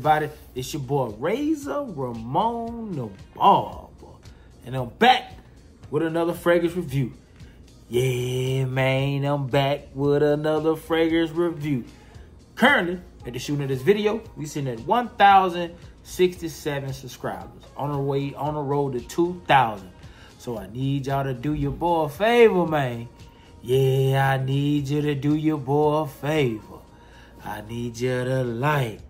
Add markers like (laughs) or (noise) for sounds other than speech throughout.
everybody? It's your boy Rayzor Ramon the Barber. And I'm back with another fragrance review. Yeah, man, I'm back with another fragrance review. Currently, at the shooting of this video, we sitting at 1,067 subscribers. On the way, on the road to 2,000. So I need y'all to do your boy a favor, man. Yeah, I need you to do your boy a favor. I need you to like.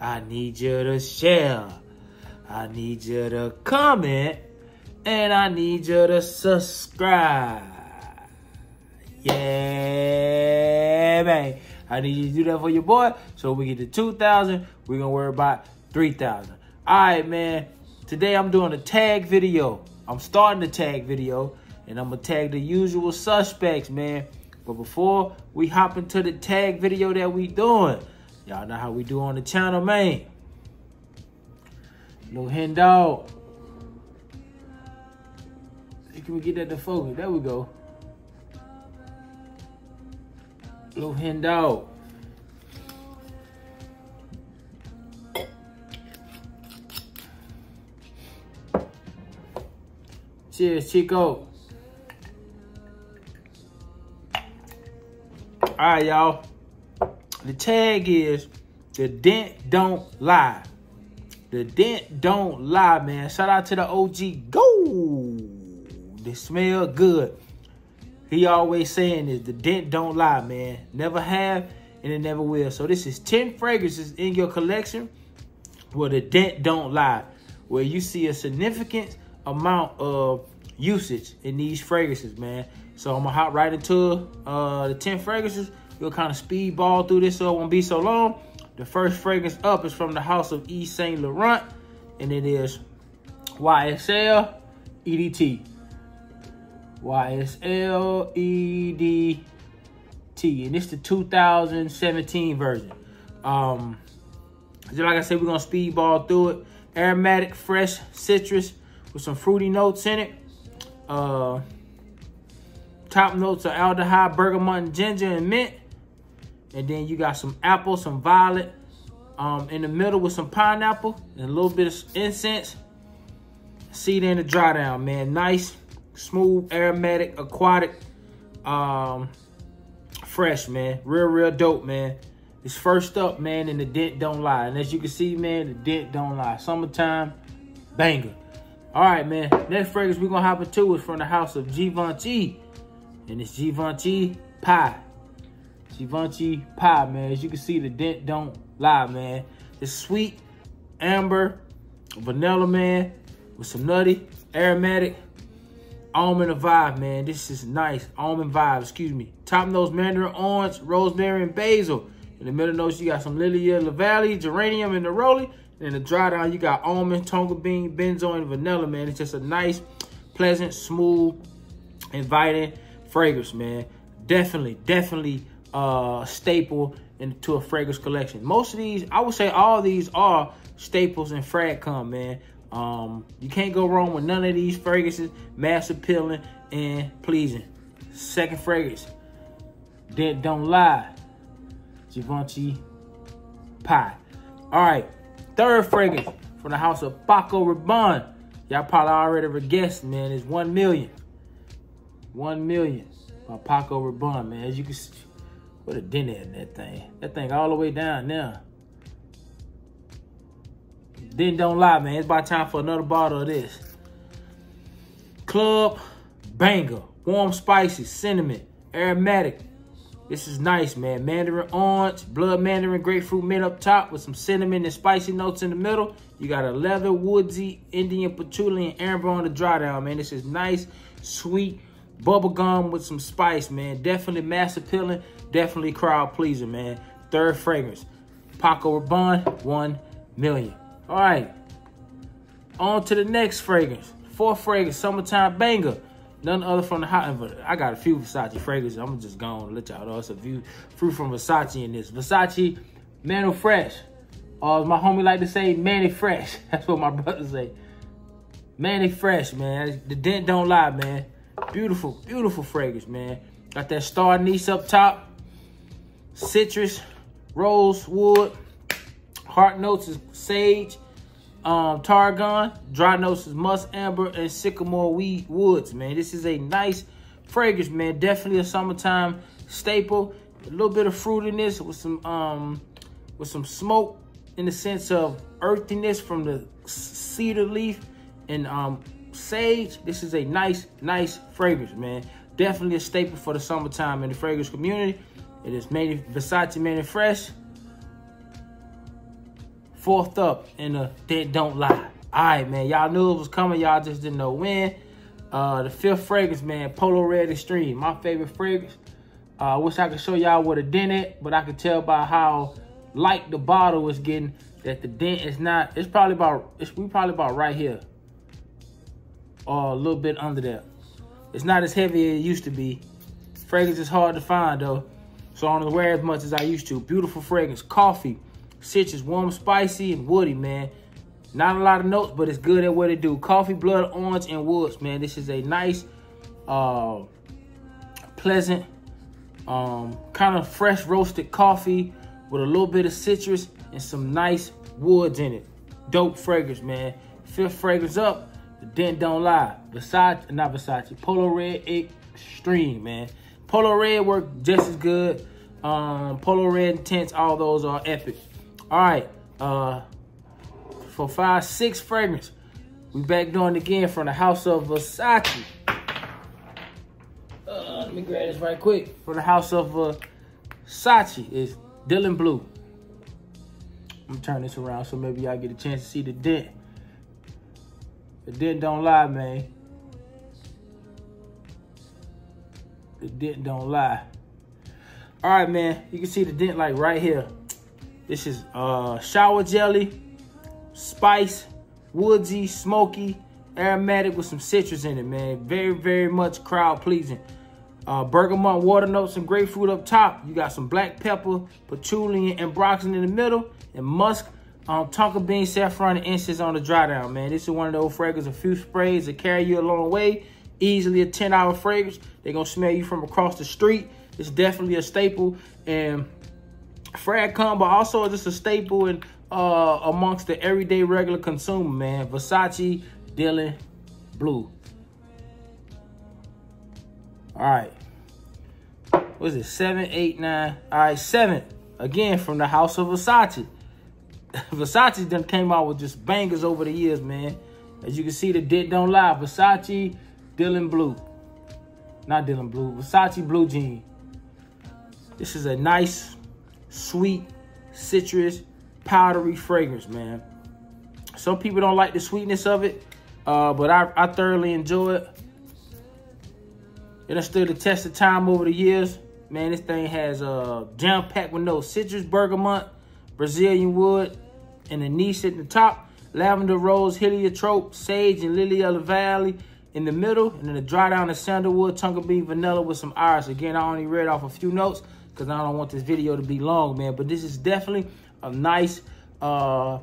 I need you to share. I need you to comment. And I need you to subscribe. Yeah, man. I need you to do that for your boy. So we get to 2,000. We're going to worry about 3,000. All right, man. Today I'm doing a tag video. I'm starting the tag video. And I'm going to tag the usual suspects, man. But before we hop into the tag video that we doing, y'all know how we do on the channel, man. Little hen dog. Can we get that to focus? There we go. Little hen dog. Cheers, Chico. All right, y'all. The tag is the dent don't lie. The dent don't lie, man. Shout out to the OG Go. They smell good. He always saying is the dent don't lie, man. Never have and it never will. So this is 10 fragrances in your collection where the dent don't lie. Where you see a significant amount of usage in these fragrances, man. So I'm gonna hop right into uh, the 10 fragrances. We'll kind of speedball through this so it won't be so long. The first fragrance up is from the house of Yves Saint Laurent, and it is YSL EDT. YSL EDT, and it's the 2017 version. Um, just like I said, we're gonna speedball through it. Aromatic, fresh citrus with some fruity notes in it. Uh, Top notes are aldehyde, bergamot, and ginger, and mint. And then you got some apple, some violet. Um, in the middle with some pineapple and a little bit of incense. See it in the dry down, man. Nice, smooth, aromatic, aquatic, um, fresh, man. Real, real dope, man. It's first up, man, and the dent don't lie. And as you can see, man, the dent don't lie. Summertime, banger. All right, man. Next fragrance we're going to hop into is from the house of Givenchy. And it's Givenchy Pi. Givenchy Pi, man. As you can see, the dent don't lie, man. It's sweet, amber, vanilla, man, with some nutty, aromatic, almond vibe, man. This is nice. Almond vibe, excuse me. Top notes, mandarin orange, rosemary, and basil. In the middle notes, you got some the Valley, geranium, and neroli. And in the dry down, you got almond, tonka bean, benzoin, and vanilla, man. It's just a nice, pleasant, smooth, inviting, fragrance, man. Definitely, definitely uh staple into a fragrance collection. Most of these, I would say all these are staples in Fragcom, man. Um, you can't go wrong with none of these fragrances. Mass appealing and pleasing. Second fragrance, Dead Don't Lie, Givenchy Pi. All right, third fragrance from the house of Paco Rabanne. Y'all probably already guessed, man. It's 1 million. 1 million by Paco Rabanne, man. As you can see, what a dent in that thing. That thing all the way down now. Then don't lie, man. It's about time for another bottle of this. Club Banger. Warm spicy, cinnamon, aromatic. This is nice, man. Mandarin orange, blood mandarin, grapefruit mint up top with some cinnamon and spicy notes in the middle. You got a leather, woodsy, Indian patchouli, and amber on the dry down, man. This is nice, sweet, bubblegum with some spice, man. Definitely mass appealing, definitely crowd pleasing, man. Third fragrance, Paco Rabanne, 1 million. All right, on to the next fragrance. Fourth fragrance, summertime banger. None other from the hot. I got a few Versace fragrances. I'm just going to let y'all know it's a few fruit from Versace in this. Versace Man Eau Fraiche. Or my homie like to say, Manny Fresh. (laughs) That's what my brother say. Manny Fresh, man. The dent don't lie, man. Beautiful, beautiful fragrance, man. Got that star anise up top. Citrus, rose wood, Heart notes is sage, um, tarragon. Dry notes is musk amber and sycamore weed woods, man. This is a nice fragrance, man. Definitely a summertime staple. A little bit of fruitiness with some um with some smoke in the sense of earthiness from the cedar leaf and um sage. This is a nice, nice fragrance, man. Definitely a staple for the summertime in the fragrance community. It is made Versace made fresh. Fourth up in the Dead Don't Lie. All right, man. Y'all knew it was coming. Y'all just didn't know when. Uh, the fifth fragrance, man. Polo Red Extreme. My favorite fragrance. Uh, I wish I could show y'all what a dent it, but I could tell by how light the bottle was getting that the dent is not. It's probably about. It's we probably about right here, a little bit under there. It's not as heavy as it used to be. Fragrance is hard to find though, so I don't wear as much as I used to. Beautiful fragrance, coffee, citrus, warm, spicy, and woody, man. Not a lot of notes, but it's good at what it do. Coffee, blood, orange, and woods, man. This is a nice, uh, pleasant, um, kind of fresh roasted coffee with a little bit of citrus and some nice woods in it. Dope fragrance, man. Fifth fragrance up, the dent don't lie. Versace, not Versace, Polo Red Extreme, man. Polo Red work just as good. Um, Polo Red Intense, all those are epic. All right, uh, for five, six fragrance, we back doing it again from the house of Versace. Uh, let me grab this right quick. From the house of Versace is Dylan Blue. I'm gonna turn this around so maybe y'all get a chance to see the dent. The dent don't lie, man. The dent don't lie. All right, man. You can see the dent like right here. This is uh, shower jelly, spice, woodsy, smoky, aromatic with some citrus in it, man. Very, very much crowd pleasing. Uh, bergamot, water notes, and grapefruit up top. You got some black pepper, patchouli, and ambroxan in the middle, and musk, um, tonka bean, saffron, and incense on the dry down, man. This is one of those fragrances, a few sprays that carry you a long way. Easily a 10-hour fragrance. They're going to smell you from across the street. It's definitely a staple. And frag combo also just a staple in, uh, amongst the everyday regular consumer, man. Versace, Dylan, Blue. All right. What is it? Seven, eight, nine. All right, seven. Again, from the house of Versace. Versace done came out with just bangers over the years, man. As you can see, the dent don't lie. Versace, Dylan Blue. Not Dylan Blue. Versace Blue Jean. This is a nice, sweet, citrus, powdery fragrance, man. Some people don't like the sweetness of it, uh, but I, I thoroughly enjoy it. It has stood the test of time over the years. Man, this thing has uh, jam-packed with no citrus, bergamot, Brazilian wood, and anise at the top, lavender, rose, heliotrope, sage, and lily of the valley in the middle, and then the dry down of sandalwood, tonka bean, vanilla with some iris. Again, I only read off a few notes because I don't want this video to be long, man. But this is definitely a nice uh,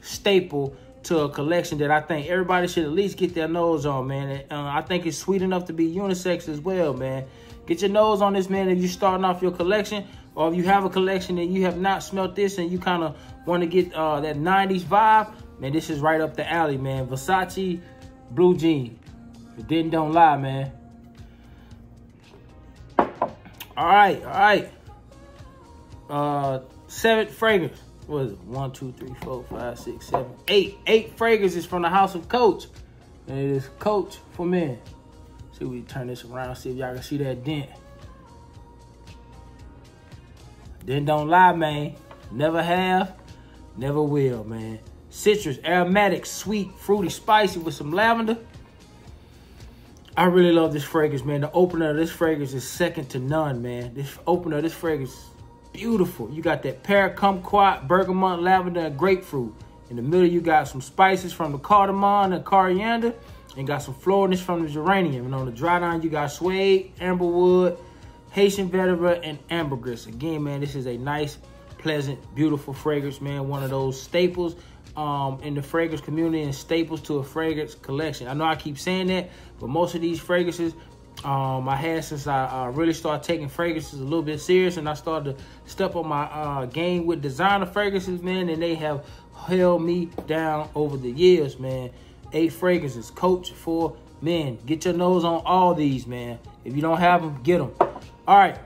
staple to a collection that I think everybody should at least get their nose on, man. Uh, I think it's sweet enough to be unisex as well, man. Get your nose on this, man, if you're starting off your collection, or if you have a collection and you have not smelt this and you kind of want to get uh, that 90s vibe, man, this is right up the alley, man. Versace Blue Jean. It didn't don't lie, man. All right, all right. Uh, seventh fragrance what is it? One, two, three, four, five, six, seven, eight. Eight fragrances from the house of Coach. And it is Coach for men. See, we turn this around, see if y'all can see that dent. Then don't lie, man. Never have, never will, man. Citrus, aromatic, sweet, fruity, spicy with some lavender. I really love this fragrance, man. The opener of this fragrance is second to none, man. This opener of this fragrance beautiful. You got that pear, kumquat, bergamot, lavender, and grapefruit. In the middle, you got some spices from the cardamom and coriander, and got some floriness from the geranium. And on the dry down, you got suede, amberwood, Haitian vetiver, and ambergris. Again, man, this is a nice, pleasant, beautiful fragrance, man. One of those staples um, in the fragrance community and staples to a fragrance collection. I know I keep saying that, but most of these fragrances um, I had since I uh, really started taking fragrances a little bit serious and I started to step on my uh, game with designer fragrances, man, and they have held me down over the years, man. Eight fragrances, Coach for men. Get your nose on all these, man. If you don't have them, get them. All right.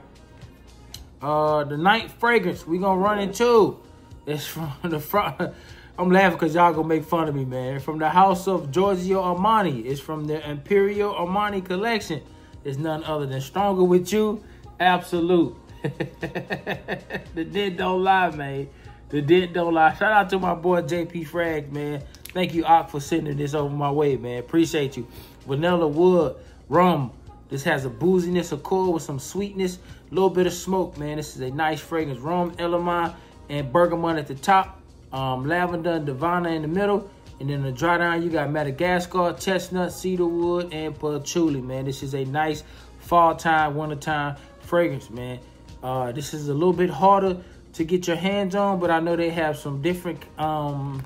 Uh, the ninth fragrance we gonna run into is from (laughs) the front. I'm laughing because y'all gonna make fun of me, man. From the house of Giorgio Armani. It's from the Emporio Armani collection. It's none other than Stronger With You. Absolute. (laughs) the dent don't lie, man. The dent don't lie. Shout out to my boy JP Frag, man. Thank you, Ock, for sending this over my way, man. Appreciate you. Vanilla wood, rum. This has a booziness, core with some sweetness, a little bit of smoke, man. This is a nice fragrance. Rum, Elamine, and bergamot at the top. Um, lavender and davana in the middle. And then the dry down, you got Madagascar, chestnut, cedarwood, and patchouli, man. This is a nice fall time, winter time fragrance, man. Uh, this is a little bit harder to get your hands on, but I know they have some different, um,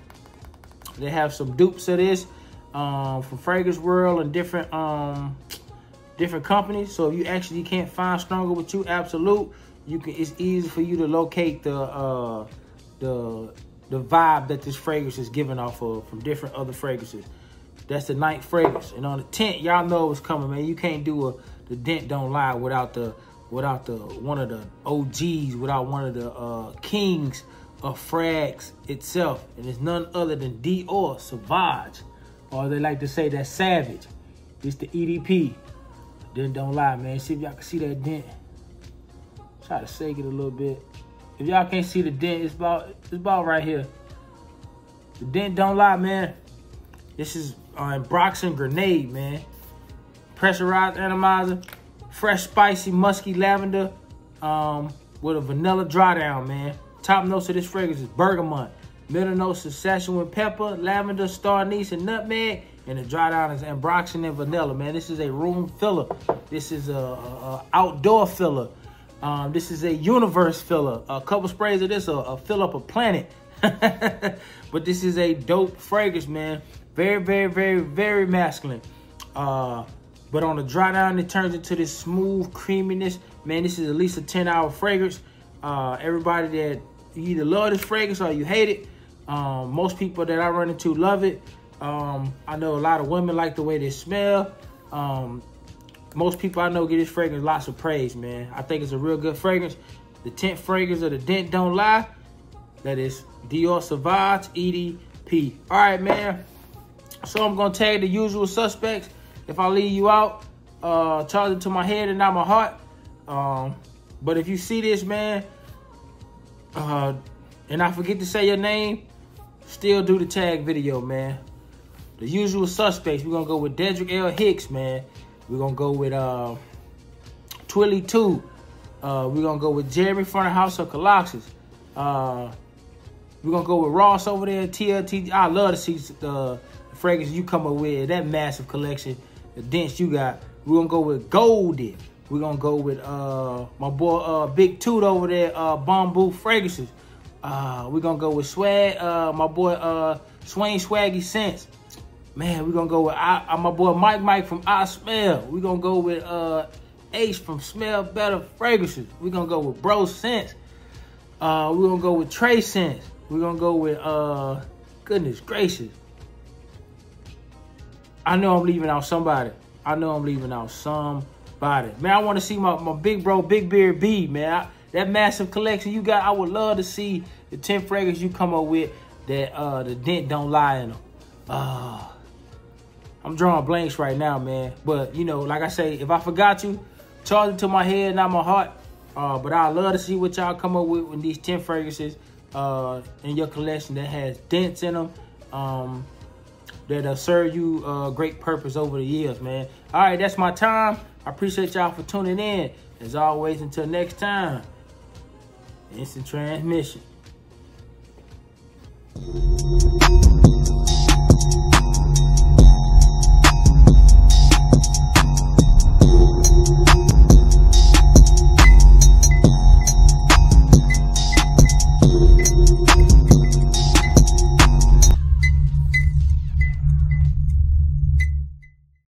they have some dupes of this um, from Fragrance World and different, um, different companies. So if you actually can't find Stronger With You Absolute, you can. It's easy for you to locate the, uh, the the vibe that this fragrance is giving off of from different other fragrances. That's the ninth fragrance. And on the tenth, y'all know what's coming, man. You can't do a the dent don't lie without the without the one of the OGs, without one of the uh, kings of frags itself. And it's none other than Dior Sauvage. Or they like to say that Savage. It's the EDP. Dent don't lie, man. See if y'all can see that dent. Try to shake it a little bit. If y'all can't see the dent, it's about it's about right here. The dent don't lie, man. This is uh, Ambroxan Grenade, man. Pressurized atomizer, fresh, spicy, musky lavender, um, with a vanilla drawdown, man. Top notes of this fragrance is bergamot. Middle notes Sichuan pepper, lavender, star anise, and nutmeg. And the drawdown is ambroxan and vanilla, man. This is a room filler. This is a, a, a outdoor filler. Um, this is a universe filler. A couple sprays of this, will fill up a planet. (laughs) but this is a dope fragrance, man. Very, very, very, very masculine. Uh, but on the dry down, it turns into this smooth creaminess. Man, this is at least a 10 hour fragrance. Uh, everybody that you either love this fragrance or you hate it. Um, most people that I run into love it. Um, I know a lot of women like the way they smell. Um, most people I know get this fragrance lots of praise, man. I think it's a real good fragrance. The 10th fragrance of the Dent Don't Lie. That is Dior Sauvage EDP. All right, man. So I'm going to tag the usual suspects. If I leave you out, uh, charge it to my head and not my heart. Um, but if you see this, man, uh, and I forget to say your name, still do the tag video, man. The usual suspects, we're to go with Dedrick L. Hicks, man. We're gonna go with uh, Twilly Two. Uh, we're gonna go with Jeremy from the house of Kollasus. Uh, we're gonna go with Ross over there. TLT. I love to see the fragrance you come up with. That massive collection, the dents you got. We're gonna go with Goldie. We're gonna go with uh, my boy uh, Big Toot over there, uh, Bamboo Fragrances. Uh, we're gonna go with Swag, uh, my boy uh, Swain Swaggy Scents. Man, we're gonna go with I, uh, my boy Mike Mike from I Smell. We're gonna go with uh Ace from Smell Better Fragrances. We're gonna go with Breaux Sense. Uh, we're gonna go with Tra Scents. We're gonna go with uh goodness gracious. I know I'm leaving out somebody. I know I'm leaving out somebody. Man, I want to see my, my big bro, Big Beard B, man. I, that massive collection you got, I would love to see the 10 fragrances you come up with that uh the dent don't lie in them. Uh I'm drawing blanks right now, man. But, you know, like I say, if I forgot you, charge it to my head, not my heart. Uh, but I love to see what y'all come up with with these 10 fragrances uh, in your collection that has dents in them. Um, that'll serve you a great purpose over the years, man. All right, that's my time. I appreciate y'all for tuning in. As always, until next time, instant transmission.